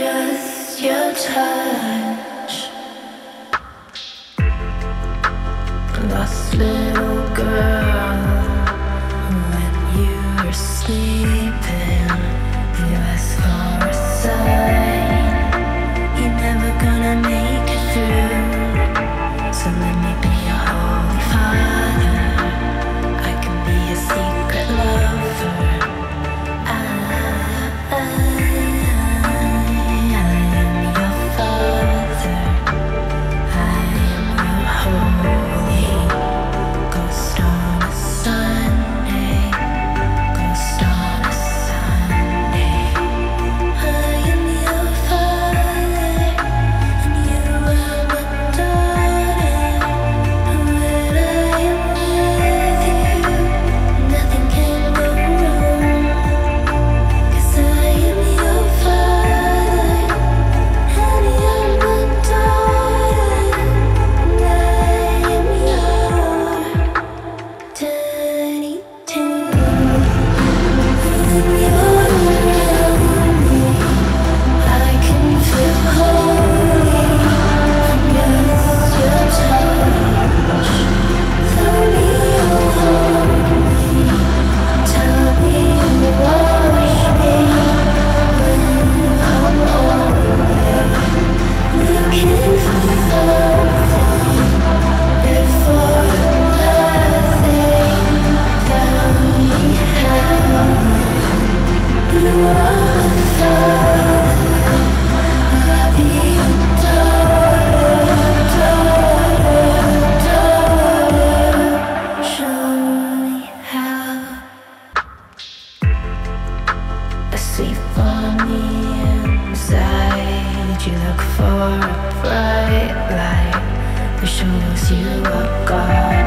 just lost little see funny inside. You look for a bright light That shows you are God